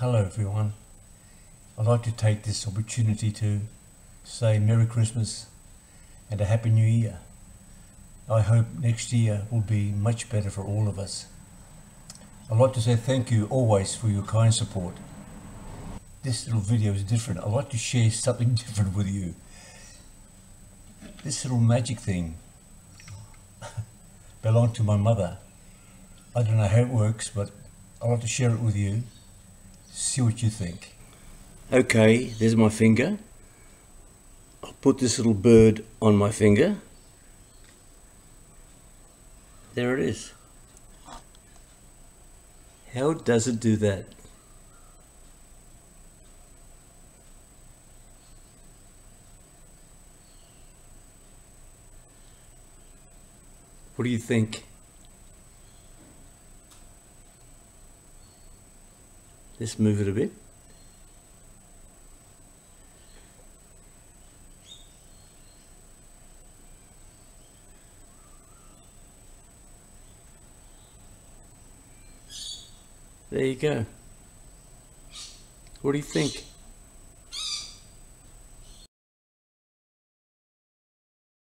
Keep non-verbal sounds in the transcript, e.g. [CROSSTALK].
Hello everyone. I'd like to take this opportunity to say Merry Christmas and a Happy New Year. I hope next year will be much better for all of us. I'd like to say thank you always for your kind support. This little video is different. I'd like to share something [LAUGHS] different with you. This little magic thing [LAUGHS] belonged to my mother. I don't know how it works, but I'd like to share it with you. See what you think. Okay, there's my finger. I'll put this little bird on my finger. There it is. How does it do that? What do you think? Let's move it a bit. There you go. What do you think?